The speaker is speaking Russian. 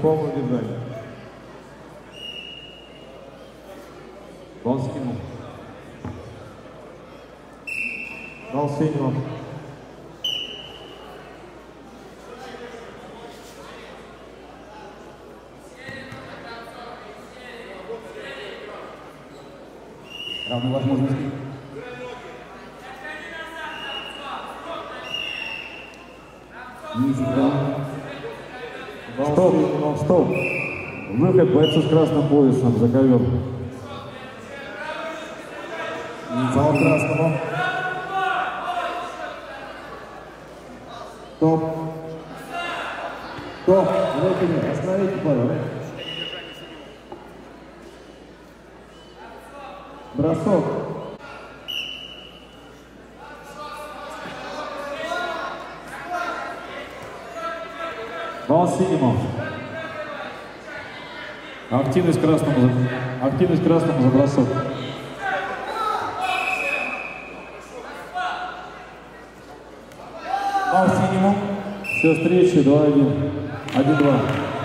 полное удержание. Он скинул. Дал синего. Равные возможности. Ниже прям. Стоп, стоп. Выход бойцу с красным поясом за ковер. Фаул красного. Стоп. Стоп. Рефери, остановите, Павел. Бросок. Вал синему. Активность красному. Активность красному за бросок. Фаул синему. Все встречи 2-1. 1-2.